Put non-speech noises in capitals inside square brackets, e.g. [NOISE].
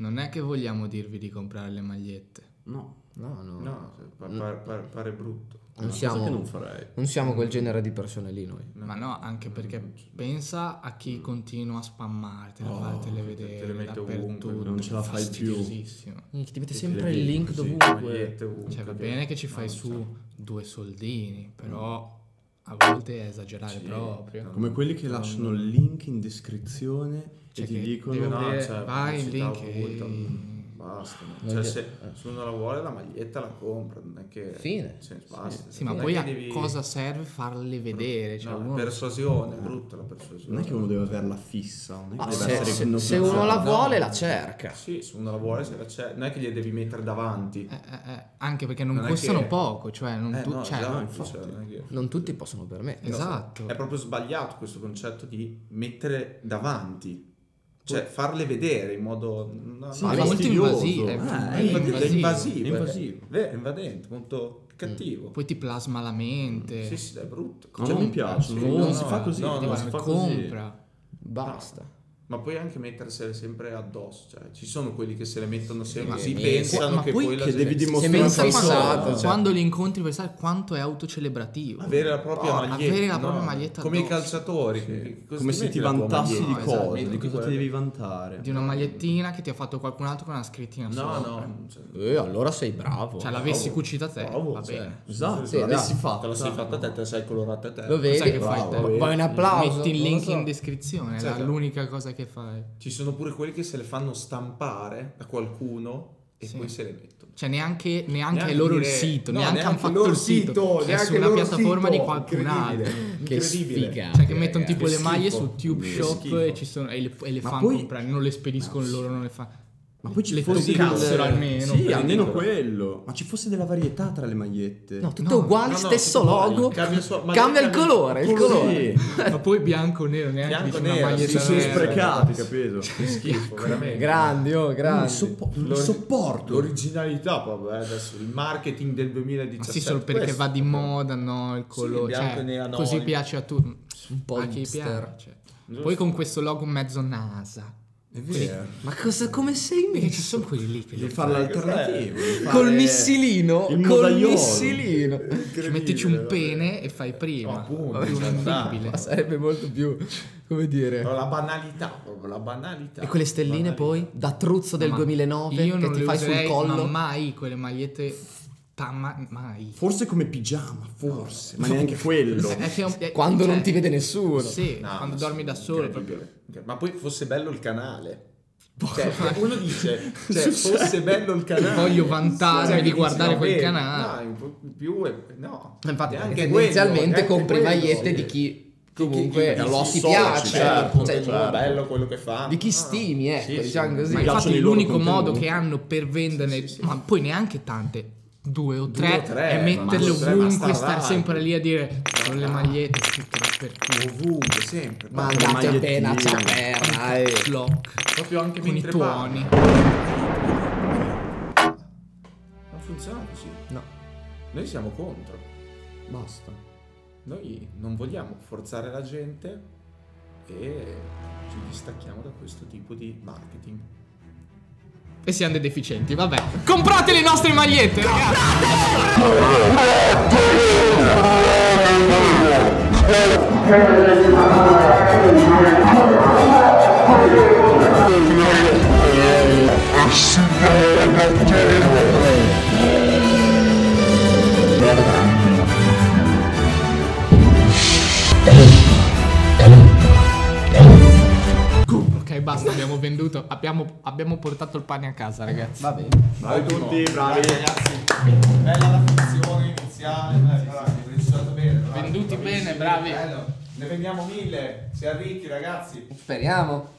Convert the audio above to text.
Non è che vogliamo dirvi di comprare le magliette. No, No, no. No, pa- pa- pa- pare brutto. Non una siamo- non farei. Non siamo quel genere di persone lì noi. Ma no, anche perché pensa a chi continua a spammartele, a Oh, fartele te vedere le mette ovunque, non ce la fai più. Ti mette sempre te le il link dovunque. Cioè va bene che ci fai no, su due soldini, però a volte è esagerare Sì, proprio. no. Come quelli che lasciano il link in descrizione Cioè e ti dicono... No, cioè, vai in link e... Basta. Non Cioè, se, se uno la vuole la maglietta la compra, non è che... Fine. Cioè, basta. Sì, ma Non è poi a devi- cosa serve farle vedere? Cioè, No, uno- persuasione, è brutta la persuasione. Non è che uno deve averla fissa, non è che Ah, deve se, essere se- se uno la No, vuole, no. la cerca. Sì, se uno la vuole, se la c'è. Non è che gli devi mettere davanti. Eh, eh, eh, anche perché non, Non costano che- poco, cioè non Eh, tu- no, cioè, esatto, no, cioè, non che- Non tutti possono permettere. esatto. È proprio sbagliato questo concetto di mettere davanti. Cioè, farle vedere in modo... Sì, è è molto invasivo, è Eh, molto è invasivo. invasivo. È invasivo. È invadente, molto cattivo. Poi ti plasma la mente. Sì, sì, è brutto. No, non mi piace, non, no, si fa così, no, no, si fa guarda, così. compra. Basta. Ma puoi anche mettersele sempre addosso, cioè ci sono quelli che se le mettono sempre Ma così, mi- pensano ma che poi poi che devi Se dimostrare quando, passato, cioè. quando li incontri per sai quanto è autocelebrativo. avere la propria Oh, maglietta, avere la no, propria maglietta come i addosso. calciatori, che- che- cosa Come se ti vantassi di No, esatto, cose, di metti cosa ti devi vantare. Di una magliettina che ti ha fatto qualcun altro con una scrittina No, sopra. no, cioè, Eh, allora sei bravo. Cioè l'avessi Bravo. cucita te, Bravo, va cioè. bene. Esatto, Sì, l'avessi dai. fatta. te la sei fatta te, te la sei colorata te. Lo vedi? Sai che fai Bravo, te? vedi. Vuoi un applauso? Metti il link in descrizione, è Certo. l'unica cosa che fai. Ci sono pure quelli che se le fanno stampare da qualcuno e Sì. poi se le mettono. Cioè neanche, neanche, Neanche loro il dire- sito, no, neanche, hanno neanche fatto loro il sito, sito, è neanche su una loro piattaforma sito, di qualcun altro. incredibile. Che sfigata. Cioè che mettono tipo Che le maglie schifo. su Tube Che Shop e, ci sono, e le, e le fanno poi- comprare, non le spediscono loro, non le fanno. Ma poi ci Le fosse toccassero almeno. Sì, almeno ridicolo. quello. Ma ci fosse della varietà tra le magliette. No, tutte No, uguali, no, no, stesso uguali. logo. Cambia so- ma Cambia il cambia- colore, il colore. Sì. [LAUGHS] Ma poi bianco nero, neanche Bianco nero, maglietta Si sono sì, sprecati, capito? [LAUGHS] Che schifo, veramente. Grandi, oh, grandi. li soppo- L'ori- sopporto. L'originalità proprio, eh, adesso il marketing del Ma 2017. sì, solo perché questo va di moda, no? Il colore. bianco cioè, nero, così no, piace a tutti. Un po' a chi hipster. piace. Poi con questo logo mezzo NASA. È vero. Ma cosa, come sei Perché ci messo? sono quelli lì che Devi li fare l'alternativo. Col missilino, il col missilino. Ci mettici un pene e fai prima. No, appunto, più cioè, vendibile. Ma sarebbe molto più, come dire. Però la banalità, proprio la banalità. E quelle stelline Banalità. poi, da truzzo del Ma 2009, io che non ti le fai sul collo. Ma mai quelle magliette. Ta- ma- mai. Forse come pigiama, forse. Ma neanche quello. Un- è- Quando cioè, non ti vede nessuno. Sì, No, quando dormi sì, da solo. Proprio. Ma poi fosse bello il canale. Cioè, uno dice, [LAUGHS] cioè, fosse bello il canale. Voglio vantarmi Cioè, di guardare no, quel vedi, canale. No, in più, è- no. Infatti, quello, tendenzialmente compri quello, magliette sì. di chi comunque chi- chi lo si piace. certo, cioè, cioè, è bello quello che fa. di chi No, stimi, ecco, sì, sì. diciamo così. Ma infatti l'unico modo che hanno per venderne, Sì, sì, sì. ma poi neanche tante, due o Due tre, o tre, e metterle ovunque, stare sta sempre lì a dire con le magliette tutte dappertutto. Ovunque, sempre. Ma Ma le andate appena a magliettine. ciaperna, eh. Flock, proprio anche con i tuoni. Non funziona così. No, Noi siamo contro. Basta. Noi non vogliamo forzare la gente e ci distacchiamo da questo tipo di marketing. E siamo dei deficienti, vabbè. Comprate le nostre magliette, ragazzi! Basta, abbiamo venduto. Abbiamo, abbiamo portato il pane a casa, ragazzi. va bene. Bravi tutti, bravi. ragazzi. Bella la funzione iniziale. È risultato bene. Venduti bene, bravi. Bello. Ne vendiamo mille. Si arricchi ragazzi. Speriamo.